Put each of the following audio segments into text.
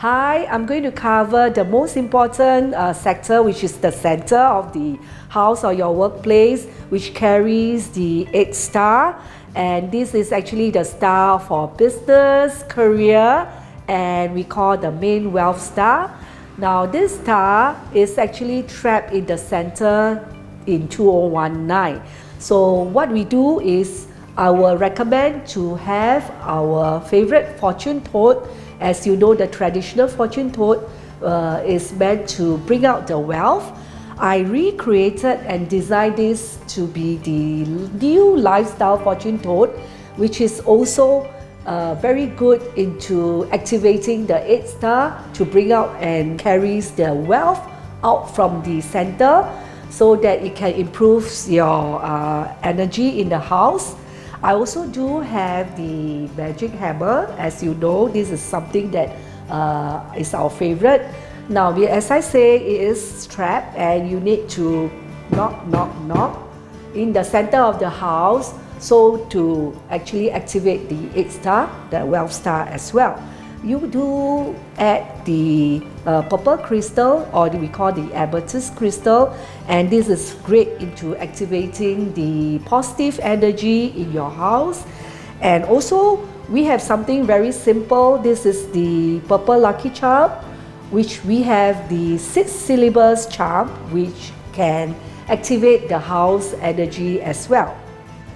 Hi, I'm going to cover the most important uh, sector, which is the center of the house or your workplace, which carries the 8 star. And this is actually the star for business, career, and we call the main wealth star. Now, this star is actually trapped in the center in 2019. So, what we do is I will recommend to have our favorite fortune toad as you know, the traditional fortune toad uh, is meant to bring out the wealth. I recreated and designed this to be the new lifestyle fortune toad, which is also uh, very good into activating the 8 star to bring out and carries the wealth out from the center so that it can improve your uh, energy in the house I also do have the magic hammer. As you know, this is something that uh, is our favorite. Now, as I say, it is strapped and you need to knock, knock, knock in the center of the house so to actually activate the 8 star, the wealth star as well you do add the uh, purple crystal or we call the amethyst crystal and this is great into activating the positive energy in your house. And also we have something very simple. This is the purple lucky charm which we have the six syllables charm which can activate the house energy as well.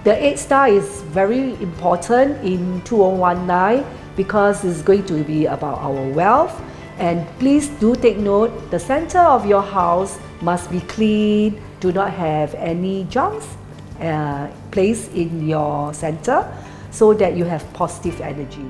The 8 star is very important in 2019 because it's going to be about our wealth. And please do take note, the center of your house must be clean, do not have any junks uh, placed in your center so that you have positive energy.